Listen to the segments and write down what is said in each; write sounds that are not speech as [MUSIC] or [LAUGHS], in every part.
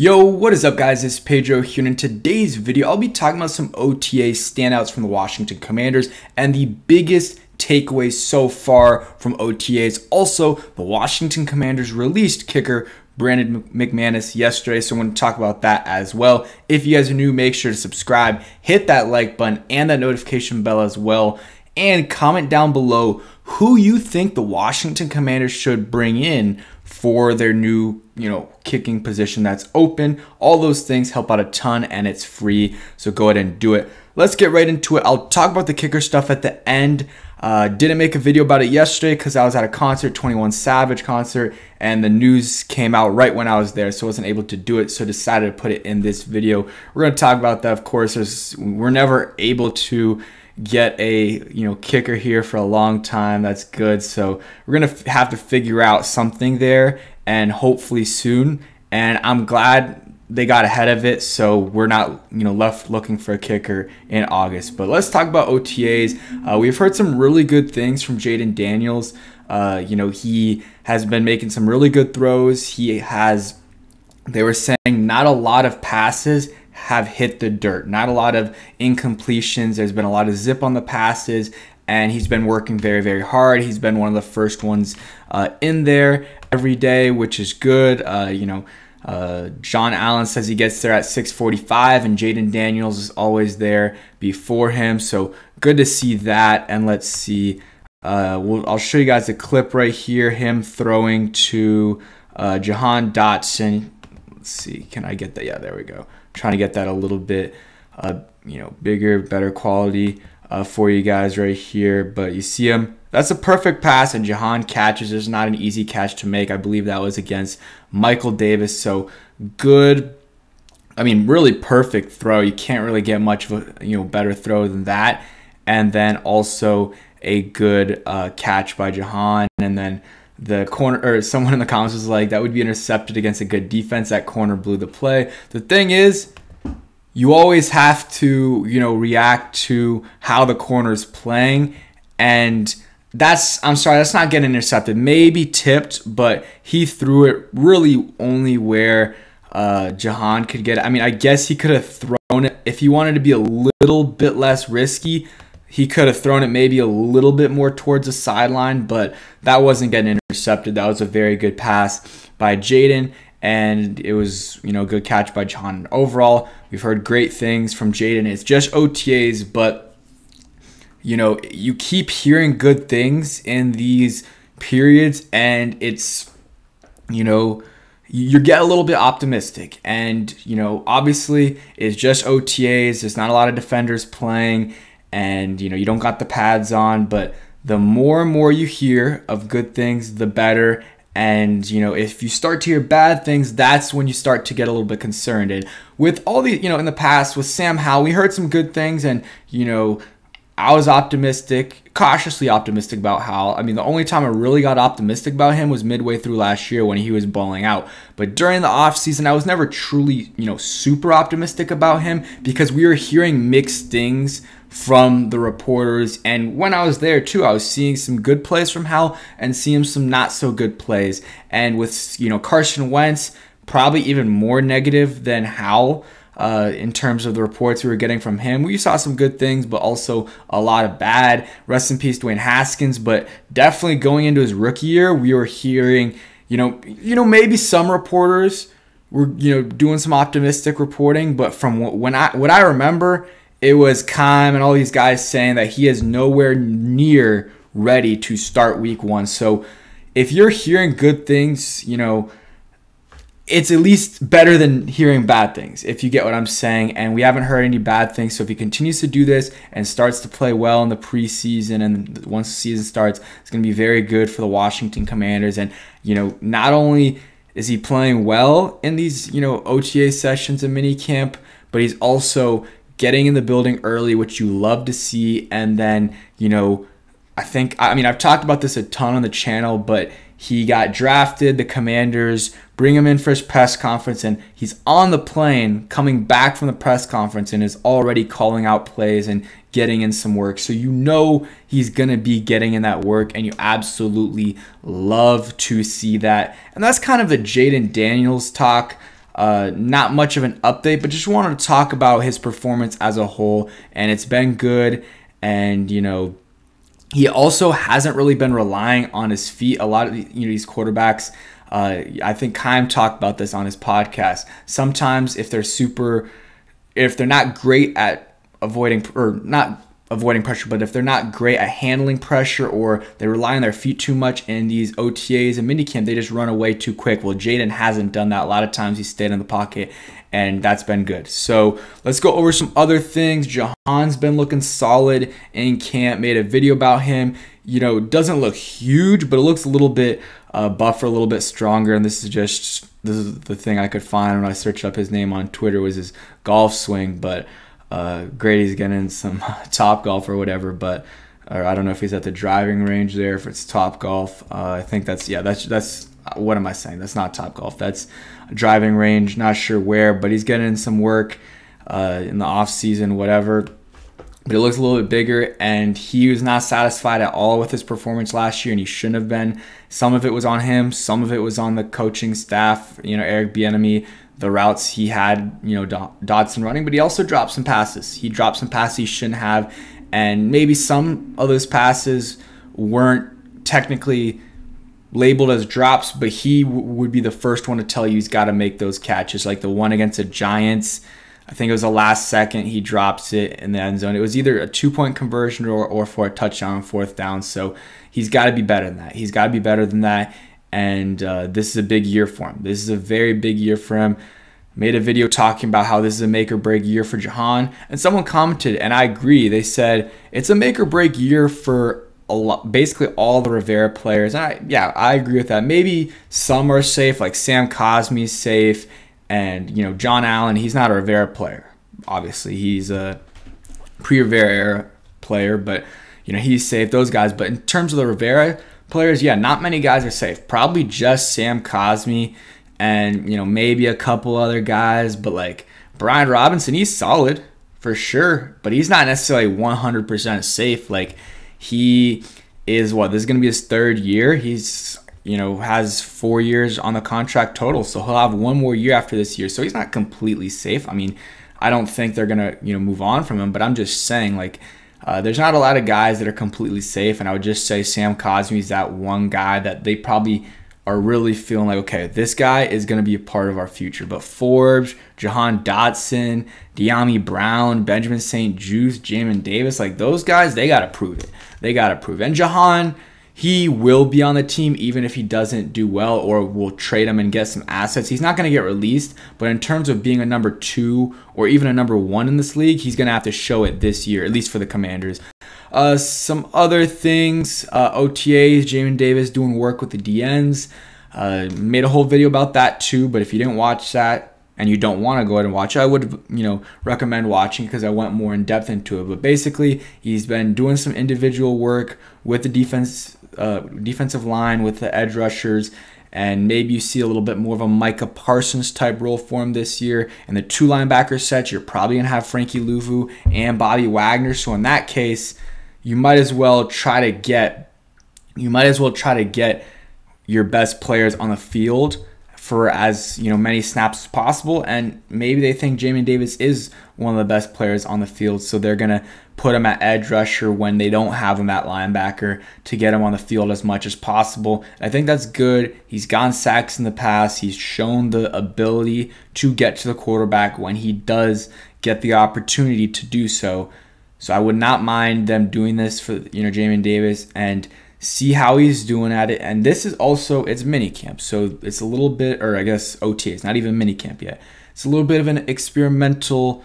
Yo, what is up guys? It's Pedro here and in today's video I'll be talking about some OTA standouts from the Washington Commanders and the biggest takeaways so far from OTAs. Also, the Washington Commanders released kicker Brandon McManus yesterday, so I'm going to talk about that as well. If you guys are new, make sure to subscribe, hit that like button and that notification bell as well, and comment down below who you think the Washington Commanders should bring in for their new, you know, kicking position that's open. All those things help out a ton and it's free. So go ahead and do it. Let's get right into it. I'll talk about the kicker stuff at the end. Uh, didn't make a video about it yesterday because I was at a concert, 21 Savage concert, and the news came out right when I was there, so I wasn't able to do it. So decided to put it in this video. We're gonna talk about that, of course. There's, we're never able to get a you know kicker here for a long time. That's good. So we're gonna have to figure out something there, and hopefully soon. And I'm glad they got ahead of it, so we're not you know left looking for a kicker in August. But let's talk about OTAs. Uh, we've heard some really good things from Jayden Daniels. Uh, you know he has been making some really good throws. He has. They were saying not a lot of passes have hit the dirt. Not a lot of incompletions. There's been a lot of zip on the passes, and he's been working very, very hard. He's been one of the first ones uh, in there every day, which is good. Uh, you know, uh, John Allen says he gets there at 6:45, and Jayden Daniels is always there before him. So good to see that. And let's see. Uh, we'll, I'll show you guys a clip right here. Him throwing to uh, Jahan Dotson. Let's see. Can I get that? Yeah, there we go trying to get that a little bit, uh, you know, bigger, better quality uh, for you guys right here. But you see him. That's a perfect pass, and Jahan catches. There's not an easy catch to make. I believe that was against Michael Davis. So good. I mean, really perfect throw. You can't really get much of a you know better throw than that. And then also a good uh, catch by Jahan, and then the corner or someone in the comments was like that would be intercepted against a good defense that corner blew the play the thing is you always have to you know react to how the corner is playing. And that's i'm sorry that's not getting intercepted. Maybe tipped but he threw it really only where uh, jahan could get it. I mean i guess he could have thrown it. If he wanted to be a little bit less risky he could have thrown it maybe a little bit more towards the sideline, but that wasn't getting intercepted. That was a very good pass by Jayden, and it was you know a good catch by John. Overall, we've heard great things from Jayden. It's just OTAs, but you know you keep hearing good things in these periods, and it's you know you get a little bit optimistic. And you know obviously it's just otas there's not a lot of defenders playing. And you know you don't got the pads on. But the more and more you hear of good things the better and you know if you start to hear bad things that's when you start to get a little bit concerned. And with all the you know in the past with sam howell we heard some good things and you know I was optimistic, cautiously optimistic about Howell. I mean, the only time I really got optimistic about him was midway through last year when he was balling out. But during the offseason, I was never truly, you know, super optimistic about him because we were hearing mixed things from the reporters. And when I was there too, I was seeing some good plays from Howell and seeing some not so good plays. And with, you know, Carson Wentz, probably even more negative than Howell uh, in terms of the reports we were getting from him. We saw some good things, but also a lot of bad. Rest in peace, Dwayne Haskins. But definitely going into his rookie year, we were hearing, you know, you know, maybe some reporters were, you know, doing some optimistic reporting. But from when I what I remember, it was Keim and all these guys saying that he is nowhere near ready to start week one. So if you're hearing good things, you know it's at least better than hearing bad things, if you get what I'm saying. And we haven't heard any bad things. So if he continues to do this and starts to play well in the preseason, and once the season starts, it's going to be very good for the Washington Commanders. And, you know, not only is he playing well in these, you know, OTA sessions and mini camp, but he's also getting in the building early, which you love to see. And then, you know, I think, I mean, I've talked about this a ton on the channel, but he got drafted. The Commanders bring him in for his press conference, and he's on the plane coming back from the press conference and is already calling out plays and getting in some work. So you know he's going to be getting in that work, and you absolutely love to see that. And that's kind of the Jayden Daniels talk. Uh, not much of an update, but just wanted to talk about his performance as a whole, and it's been good. And you know, he also hasn't really been relying on his feet. A lot of you know these quarterbacks. Uh, I think Keim talked about this on his podcast. Sometimes if they're super, if they're not great at avoiding or not avoiding pressure, but if they're not great at handling pressure or they rely on their feet too much in these OTAs and minicamp, they just run away too quick. Well, Jayden hasn't done that. A lot of times he stayed in the pocket and that's been good. So let's go over some other things. Jahan's been looking solid in camp. Made a video about him. You know, doesn't look huge, but it looks a little bit uh, buffer, a little bit stronger. And this is just this is the thing I could find when I searched up his name on Twitter was his golf swing, but uh, Grady's getting some [LAUGHS] top golf or whatever, but or I don't know if he's at the driving range there, if it's top golf. Uh, I think that's yeah, that's that's what am I saying? That's not top golf. That's a driving range. Not sure where, but he's getting some work uh, in the off season, whatever. But it looks a little bit bigger, and he was not satisfied at all with his performance last year, and he shouldn't have been. Some of it was on him, some of it was on the coaching staff. You know, Eric Bieniemy the routes he had, you know, Dotson running, but he also dropped some passes. He dropped some passes he shouldn't have, and maybe some of those passes weren't technically labeled as drops, but he would be the first one to tell you he's got to make those catches, like the one against the Giants. I think it was the last second he drops it in the end zone. It was either a two point conversion or, or for a touchdown on fourth down. So he's got to be better than that. He's got to be better than that and uh, this is a big year for him. This is a very big year for him. Made a video talking about how this is a make or break year for Jahan, and someone commented, and I agree. They said it's a make or break year for a lot, basically all the Rivera players. And I, yeah, I agree with that. Maybe some are safe, like Sam Cosmi's safe, and you know John Allen. He's not a Rivera player, obviously. He's a pre-Rivera era player, but you know he's safe. Those guys, but in terms of the Rivera players, yeah, not many guys are safe. Probably just Sam Cosmi and, you know, maybe a couple other guys, but like Brian Robinson, he's solid for sure, but he's not necessarily 100% safe. Like he is what this is going to be his third year. He's you know has four years on the contract total, so he'll have one more year after this year. So he's not completely safe. I mean, I don't think they're gonna you know move on from him, but I'm just saying like uh, there's not a lot of guys that are completely safe, and I would just say Sam Cosmi is that one guy that they probably are really feeling like, okay, this guy is going to be a part of our future. But Forbes, Jahan Dotson, Dyami Brown, Benjamin St-Juste, Jamin Davis, like those guys, they got to prove it. They got to prove it. And Jahan, he will be on the team even if he doesn't do well or we'll trade him and get some assets. He's not going to get released, but in terms of being a number two or even a number one in this league, he's going to have to show it this year, at least for the Commanders. Uh, some other things uh, OTAs, Jamin Davis doing work with the DNs. Uh, made a whole video about that too, but if you didn't watch that, and you don't want to go ahead and watch I would you know recommend watching because I went more in depth into it. But basically, he's been doing some individual work with the defense uh, defensive line with the edge rushers. And maybe you see a little bit more of a Micah Parsons type role for him this year. And the two linebacker sets, you're probably going to have Frankie Luvu and Bobby Wagner. So in that case, you might as well try to get you might as well try to get your best players on the field for as you know many snaps as possible. And maybe they think Jamin Davis is one of the best players on the field, so they're gonna put him at edge rusher when they don't have him at linebacker to get him on the field as much as possible. I think that's good. He's gotten sacks in the past. He's shown the ability to get to the quarterback when he does get the opportunity to do so. So I would not mind them doing this for you know Jamin Davis and see how he's doing at it. And this is also it's mini camp, so it's a little bit, or I guess OT. It's not even mini camp yet. It's a little bit of an experimental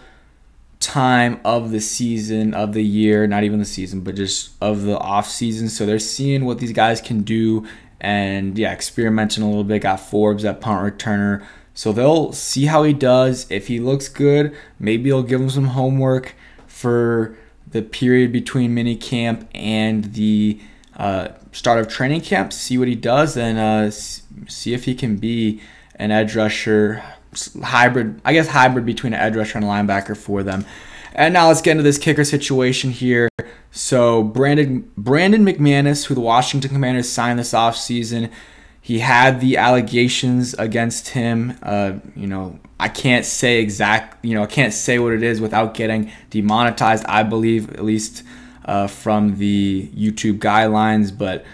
time of the season of the year, not even the season, but just of the off season. So they're seeing what these guys can do, and yeah, experimenting a little bit. Got Forbes at punt returner. So they'll see how he does. If he looks good, maybe they'll give him some homework for the period between mini camp and the uh, start of training camp, see what he does, and uh, see if he can be an edge rusher hybrid, I guess hybrid between an edge rusher and a linebacker for them. And now let's get into this kicker situation here. So Brandon Brandon McManus, who the Washington Commanders signed this offseason, he had the allegations against him. Uh, you know, I can't say exact. You know, I can't say what it is without getting demonetized. I believe, at least uh, from the YouTube guidelines, but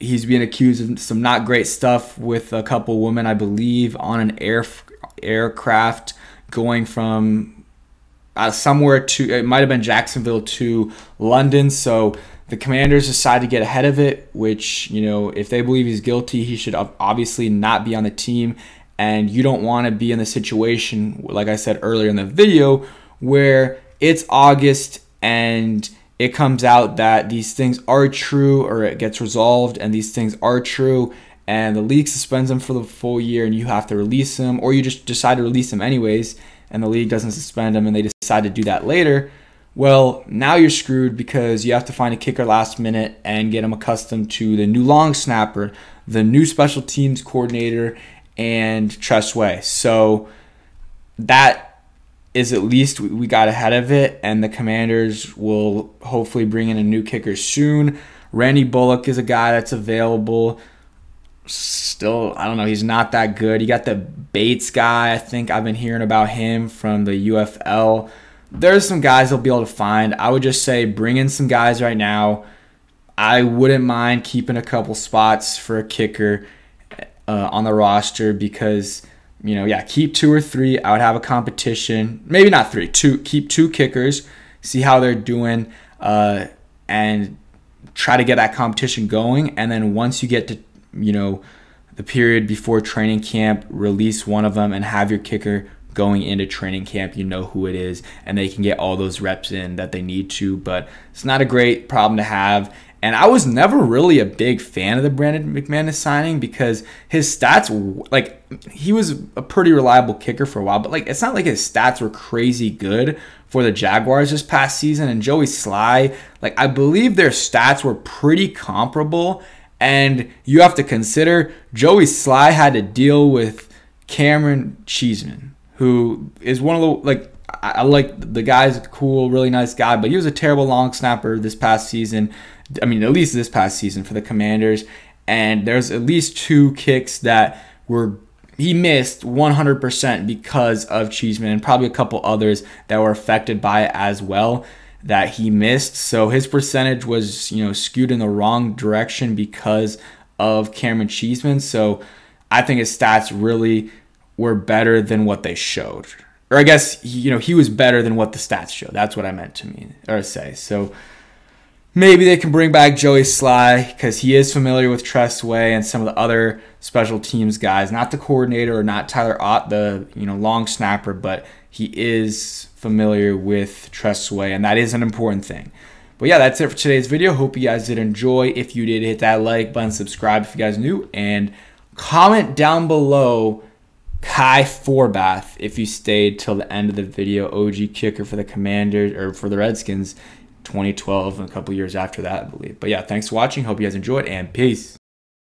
he's being accused of some not great stuff with a couple women, I believe, on an air aircraft going from uh, somewhere to it might have been Jacksonville to London. So the commanders decide to get ahead of it, which, you know, if they believe he's guilty, he should obviously not be on the team. And you don't want to be in the situation, like I said earlier in the video, where it's August and it comes out that these things are true or it gets resolved and these things are true and the league suspends them for the full year and you have to release them or you just decide to release them anyways and the league doesn't suspend them and they decide to do that later well, now you're screwed because you have to find a kicker last minute and get them accustomed to the new long snapper, the new special teams coordinator, and Tress Way. So that is at least we got ahead of it, and the Commanders will hopefully bring in a new kicker soon. Randy Bullock is a guy that's available. Still, I don't know. He's not that good. You got the Bates guy. I think I've been hearing about him from the UFL there's some guys they'll be able to find. I would just say bring in some guys right now. I wouldn't mind keeping a couple spots for a kicker uh, on the roster because you know, yeah, keep two or three. I would have a competition, maybe not three, two. Keep two kickers, see how they're doing, uh, and try to get that competition going. And then once you get to, you know, the period before training camp, release one of them and have your kicker going into training camp, you know who it is, and they can get all those reps in that they need to. But it's not a great problem to have. And I was never really a big fan of the Brandon McManus signing because his stats, like, he was a pretty reliable kicker for a while, but, like, it's not like his stats were crazy good for the Jaguars this past season. And Joey Slye, like, I believe their stats were pretty comparable. And you have to consider Joey Slye had to deal with Cameron Cheeseman, who is one of the like I, I like the guy's cool, really nice guy, but he was a terrible long snapper this past season. I mean, at least this past season for the Commanders. And there's at least two kicks that were he missed 100% because of Cheeseman and probably a couple others that were affected by it as well that he missed. So his percentage was, you know, skewed in the wrong direction because of Cameron Cheeseman. So I think his stats really were better than what they showed. Or I guess you know he was better than what the stats show. That's what I meant to mean or say. So maybe they can bring back Joey Slye because he is familiar with Tress Way and some of the other special teams guys. Not the coordinator or not Tyler Ott, the you know long snapper, but he is familiar with Tress Way, and that is an important thing. But yeah, that's it for today's video. Hope you guys did enjoy. If you did, hit that like button, subscribe if you guys new, and comment down below Kai Forbath, if you stayed till the end of the video, OG kicker for the Commanders or for the Redskins 2012 and a couple years after that, I believe. But yeah, thanks for watching. Hope you guys enjoyed and peace.